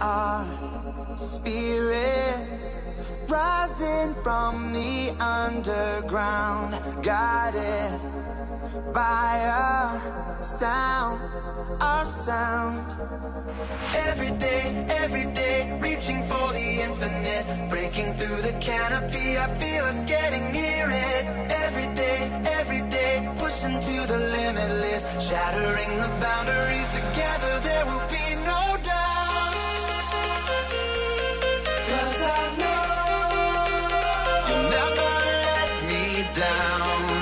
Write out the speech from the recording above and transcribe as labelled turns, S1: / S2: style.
S1: are spirits rising from the underground, guided by a sound, our sound. Every day, every day, reaching for the infinite, breaking through the canopy. I feel us getting near it. Every day, every day, pushing to the limitless, shattering the boundaries. Together, down.